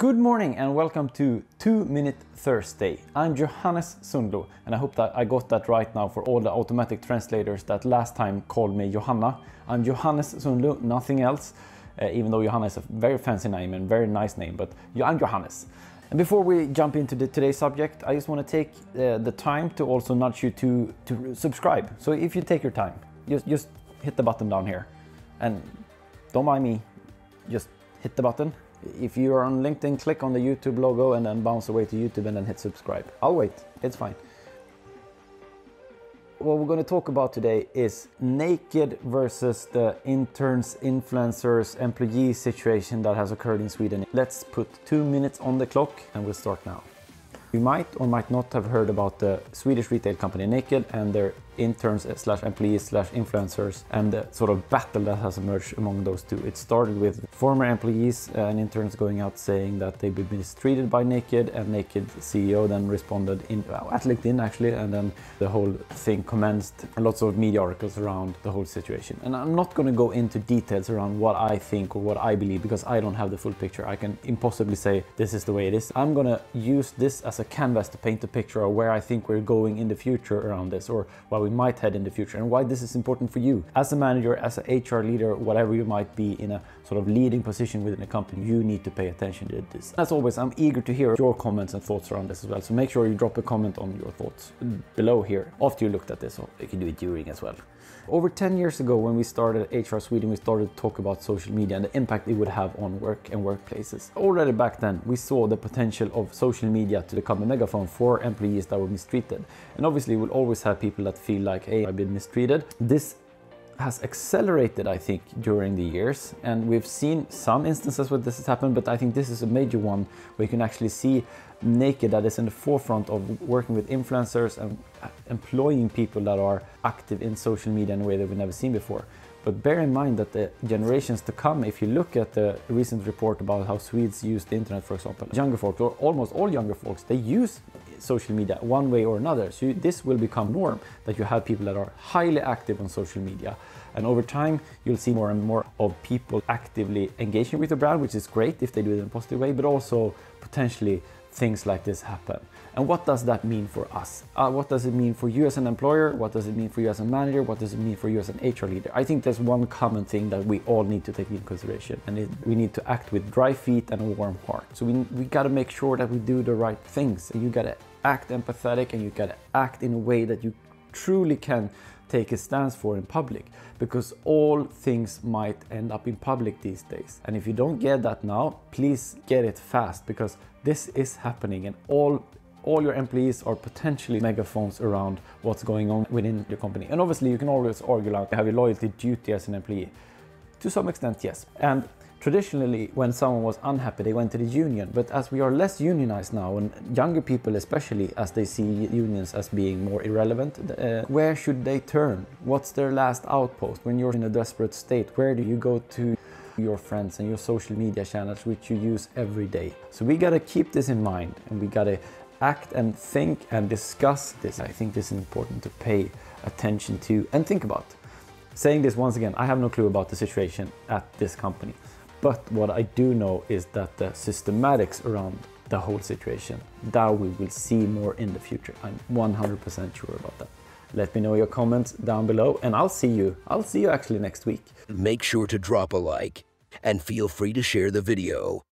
Good morning and welcome to 2 Minute Thursday. I'm Johannes Sundlo and I hope that I got that right now for all the automatic translators that last time called me Johanna. I'm Johannes Sundlo, nothing else, uh, even though Johanna is a very fancy name and very nice name, but I'm Johannes. And before we jump into the, today's subject, I just want to take uh, the time to also nudge you to, to subscribe. So if you take your time, just, just hit the button down here and don't mind me, just hit the button if you are on LinkedIn, click on the YouTube logo and then bounce away to YouTube and then hit subscribe. I'll wait, it's fine. What we're going to talk about today is NA-KD versus the interns, influencers, employee situation that has occurred in Sweden. Let's put two minutes on the clock and we'll start now. You might or might not have heard about the Swedish retail company NA-KD and their interns slash employees slash influencers and the sort of battle that has emerged among those two. It started with former employees and interns going out saying that they've been mistreated by NA-KD and NA-KD CEO then responded in, at LinkedIn actually and then the whole thing commenced lots of media articles around the whole situation. And I'm not going to go into details around what I think or what I believe because I don't have the full picture. I can impossibly say this is the way it is. I'm going to use this as a canvas to paint a picture of where I think we're going in the future around this or what we might head in the future and why this is important for you. As a manager, as an HR leader, whatever you might be in a sort of leading position within a company, you need to pay attention to this. As always, I'm eager to hear your comments and thoughts around this as well. So make sure you drop a comment on your thoughts below here after you looked at this, or you can do it during as well. Over 10 years ago, when we started HR Sweden, we started to talk about social media and the impact it would have on work and workplaces. Already back then, we saw the potential of social media to become a megaphone for employees that were mistreated. And obviously, we'll always have people that feel like, hey, I've been mistreated. This has accelerated, I think, during the years. And we've seen some instances where this has happened, but I think this is a major one where you can actually see NA-KD that is in the forefront of working with influencers and uh, employing people that are active in social media in a way that we've never seen before. But bear in mind that the generations to come, if you look at the recent report about how Swedes use the internet, for example, younger folks, or almost all younger folks, they use social media one way or another. So this will become norm that you have people that are highly active on social media. And over time, you'll see more and more of people actively engaging with the brand, which is great if they do it in a positive way, but also potentially things like this happen. And what does that mean for us? Uh, what does it mean for you as an employer? What does it mean for you as a manager? What does it mean for you as an HR leader? I think there's one common thing that we all need to take into consideration, and it, we need to act with dry feet and a warm heart. So we, we got to make sure that we do the right things. And you got to act empathetic and you got to act in a way that you truly can take a stance for in public because all things might end up in public these days. And if you don't get that now, please get it fast because this is happening and all all your employees are potentially megaphones around what's going on within your company. And obviously you can always argue like have your loyalty duty as an employee. To some extent, yes. And Traditionally, when someone was unhappy, they went to the union. But as we are less unionized now, and younger people especially, as they see unions as being more irrelevant, uh, where should they turn? What's their last outpost? When you're in a desperate state, where do you go to? your friends and your social media channels which you use every day. So we gotta keep this in mind and we gotta act and think and discuss this. I think this is important to pay attention to and think about. Saying this once again, I have no clue about the situation at this company. But what I do know is that the systematics around the whole situation, that we will see more in the future. I'm 100% sure about that. Let me know your comments down below and I'll see you. I'll see you actually next week. Make sure to drop a like and feel free to share the video.